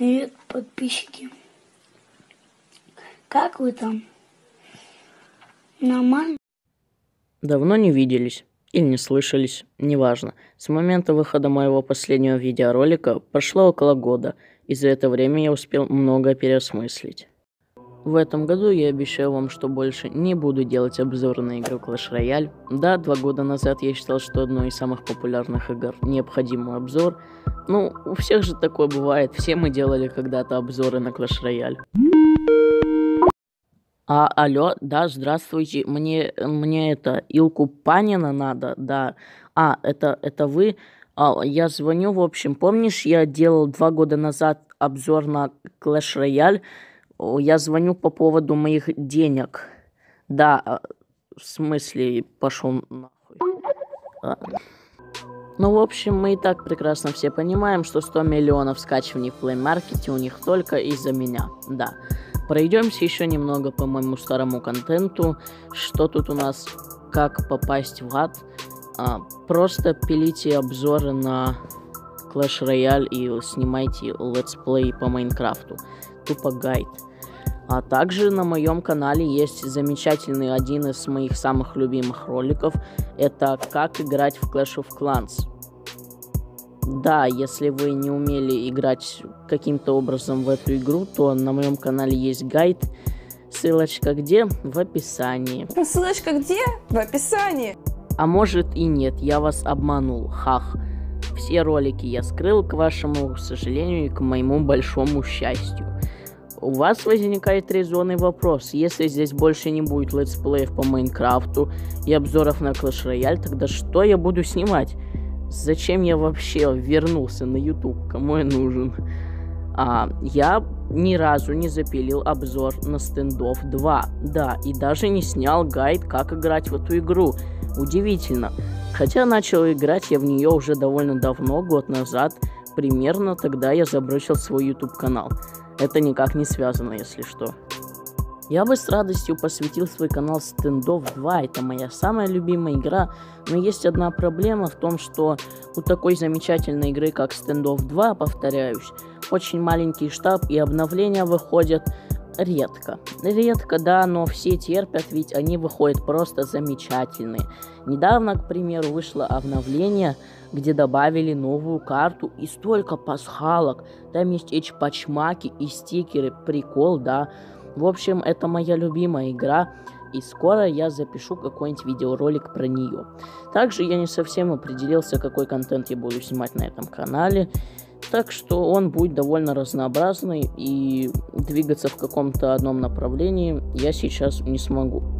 Привет, подписчики. Как вы там? Нормально? Давно не виделись или не слышались, неважно. С момента выхода моего последнего видеоролика прошло около года, и за это время я успел много переосмыслить. В этом году я обещаю вам, что больше не буду делать обзоры на игру Clash Royale. Да, два года назад я считал, что одной из самых популярных игр необходимый обзор. Ну, у всех же такое бывает, все мы делали когда-то обзоры на Clash Royale. А, алло, да, здравствуйте, мне, мне это, Илку Панина надо, да. А, это, это вы? А, я звоню, в общем, помнишь, я делал два года назад обзор на Clash Royale? Я звоню по поводу моих денег. Да, а, в смысле, пошел нахуй. А. Ну, в общем, мы и так прекрасно все понимаем, что 100 миллионов скачиваний в Play Market у них только из-за меня. Да. Пройдемся еще немного по моему старому контенту. Что тут у нас? Как попасть в ад? А, просто пилите обзоры на Clash Royale и снимайте летсплей по Майнкрафту. Тупо гайд. А также на моем канале есть замечательный один из моих самых любимых роликов. Это как играть в Clash of Clans. Да, если вы не умели играть каким-то образом в эту игру, то на моем канале есть гайд. Ссылочка где? В описании. Ссылочка где? В описании. А может и нет, я вас обманул, хах. Все ролики я скрыл, к вашему сожалению и к моему большому счастью. У вас возникает резонный вопрос. Если здесь больше не будет летсплеев по Майнкрафту и обзоров на Clash Royale, тогда что я буду снимать? Зачем я вообще вернулся на YouTube? Кому я нужен? А, я ни разу не запилил обзор на стендов 2. Да, и даже не снял гайд, как играть в эту игру. Удивительно. Хотя начал играть я в нее уже довольно давно, год назад. Примерно тогда я забросил свой YouTube канал. Это никак не связано, если что. Я бы с радостью посвятил свой канал Стендов 2, это моя самая любимая игра, но есть одна проблема в том, что у такой замечательной игры, как Стендов 2, повторяюсь, очень маленький штаб и обновления выходят редко. Редко, да, но все терпят, ведь они выходят просто замечательные. Недавно, к примеру, вышло обновление, где добавили новую карту и столько пасхалок. Там есть эчпачмаки и стикеры, прикол, да. В общем, это моя любимая игра, и скоро я запишу какой-нибудь видеоролик про нее. Также я не совсем определился, какой контент я буду снимать на этом канале, так что он будет довольно разнообразный, и двигаться в каком-то одном направлении я сейчас не смогу.